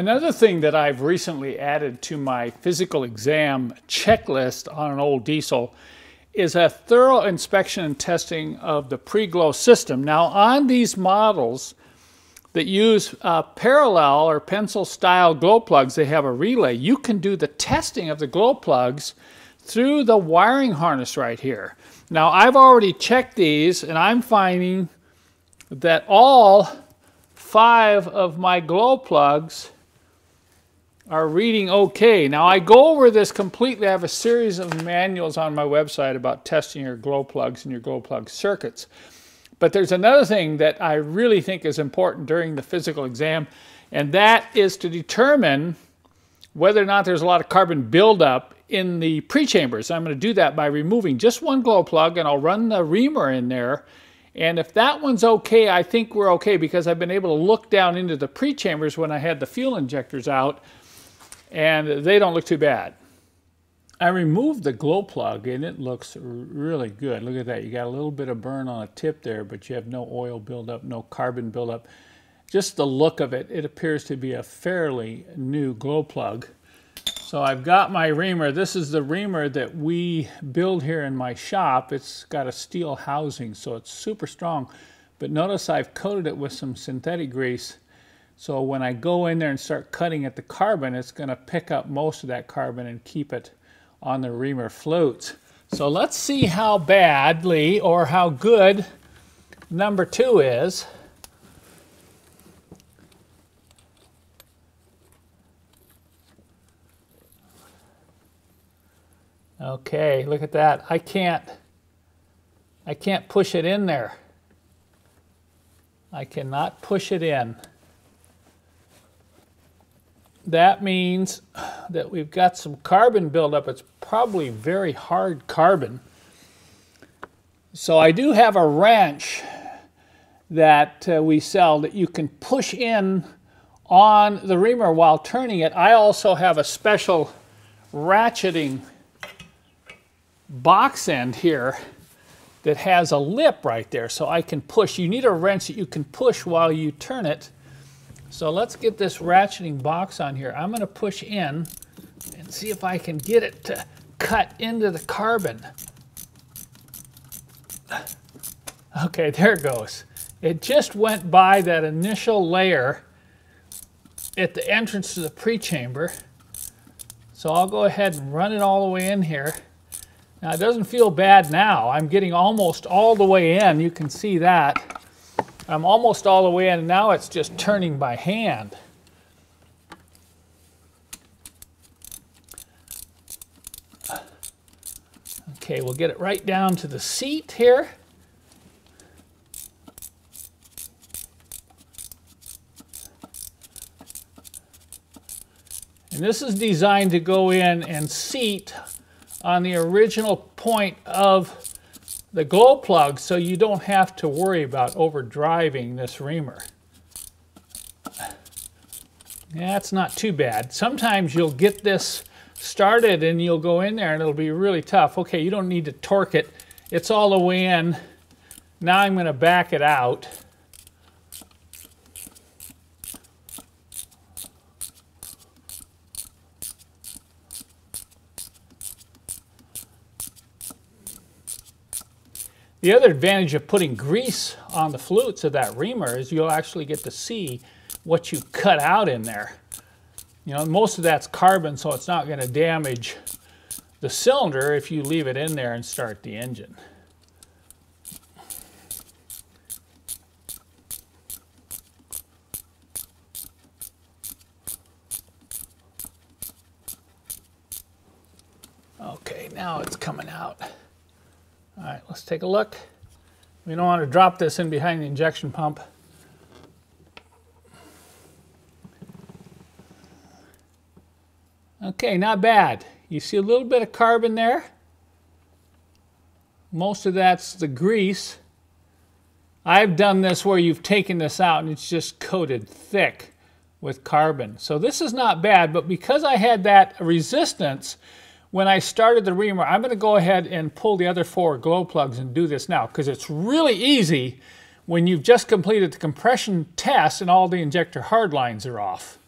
Another thing that I've recently added to my physical exam checklist on an old diesel is a thorough inspection and testing of the pre-glow system. Now on these models that use uh, parallel or pencil style glow plugs, they have a relay. You can do the testing of the glow plugs through the wiring harness right here. Now I've already checked these and I'm finding that all five of my glow plugs are reading okay. Now I go over this completely. I have a series of manuals on my website about testing your glow plugs and your glow plug circuits. But there's another thing that I really think is important during the physical exam, and that is to determine whether or not there's a lot of carbon buildup in the pre-chambers. I'm going to do that by removing just one glow plug, and I'll run the reamer in there. And if that one's okay, I think we're okay because I've been able to look down into the pre-chambers when I had the fuel injectors out and they don't look too bad. I removed the glow plug and it looks really good. Look at that. You got a little bit of burn on a tip there, but you have no oil buildup, no carbon buildup. Just the look of it, it appears to be a fairly new glow plug. So I've got my reamer. This is the reamer that we build here in my shop. It's got a steel housing, so it's super strong. But notice I've coated it with some synthetic grease so when I go in there and start cutting at the carbon, it's going to pick up most of that carbon and keep it on the reamer flutes. So let's see how badly or how good number two is. Okay, look at that. I can't I can't push it in there. I cannot push it in that means that we've got some carbon buildup. It's probably very hard carbon. So I do have a wrench that uh, we sell that you can push in on the reamer while turning it. I also have a special ratcheting box end here that has a lip right there so I can push. You need a wrench that you can push while you turn it so let's get this ratcheting box on here. I'm going to push in and see if I can get it to cut into the carbon. Okay, there it goes. It just went by that initial layer at the entrance to the pre-chamber. So I'll go ahead and run it all the way in here. Now it doesn't feel bad now. I'm getting almost all the way in. You can see that. I'm almost all the way in, now it's just turning by hand. Okay, we'll get it right down to the seat here. And this is designed to go in and seat on the original point of the glow plug so you don't have to worry about overdriving this reamer. That's not too bad. Sometimes you'll get this started and you'll go in there and it'll be really tough. Okay, you don't need to torque it. It's all the way in. Now I'm going to back it out. The other advantage of putting grease on the flutes of that reamer is you'll actually get to see what you cut out in there. You know, most of that's carbon, so it's not going to damage the cylinder if you leave it in there and start the engine. Okay, now it's coming out. All right, let's take a look. We don't want to drop this in behind the injection pump. Okay, not bad. You see a little bit of carbon there. Most of that's the grease. I've done this where you've taken this out and it's just coated thick with carbon. So this is not bad, but because I had that resistance, when I started the reamer, I'm going to go ahead and pull the other four glow plugs and do this now because it's really easy when you've just completed the compression test and all the injector hard lines are off.